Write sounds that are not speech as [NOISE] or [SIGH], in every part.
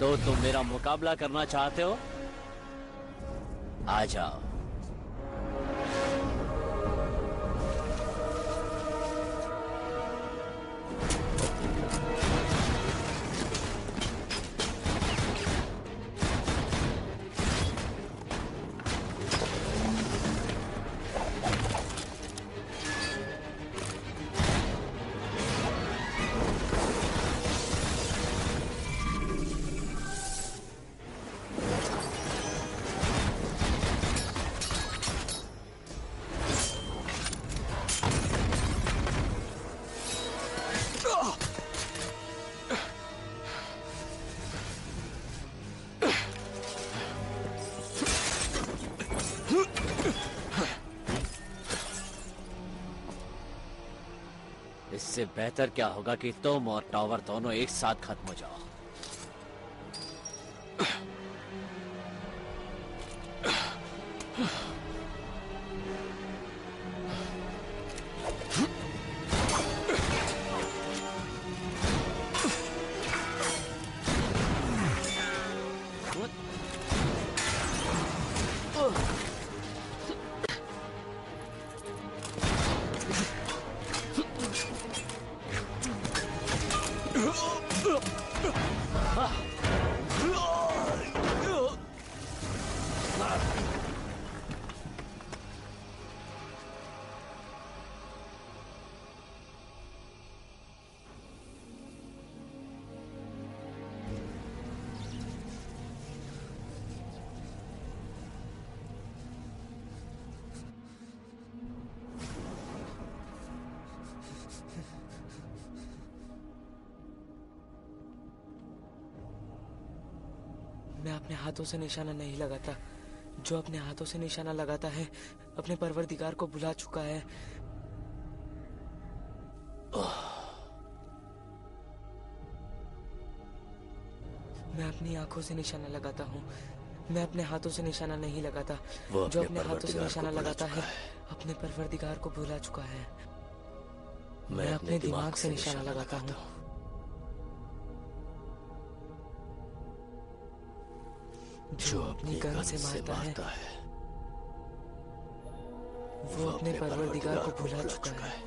तो तुम मेरा मुकाबला करना चाहते हो? आ जाओ। इससे बेहतर क्या होगा कि तुम और टावर दोनों एक साथ खत्म हो जाओ? 啊 [LAUGHS] मैं अपने हाथों से निशाना नहीं लगाता। जो अपने हाथों से निशाना लगाता है अपने परवरदिगार को भुला चुका है। मैं अपनी आँखों से निशाना लगाता हूँ। मैं अपने हाथों से निशाना नहीं लगाता। जो अपने हाथों से निशाना लगाता है अपने परवरदिगार को भुला चुका है। मैं अपने दिमाग से निशाना लगाता हूँ। जो अपनी गन से मारता है। वो अपने परवरदिगार को भुला चुका है।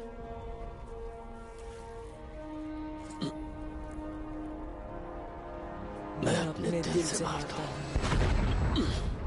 मैं अपने दिल से मारता हूँ।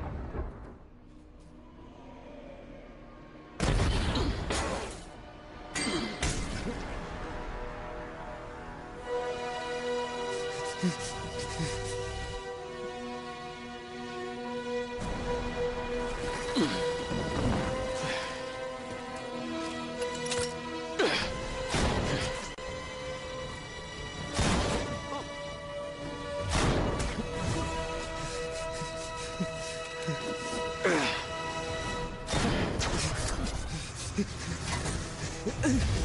Ugh.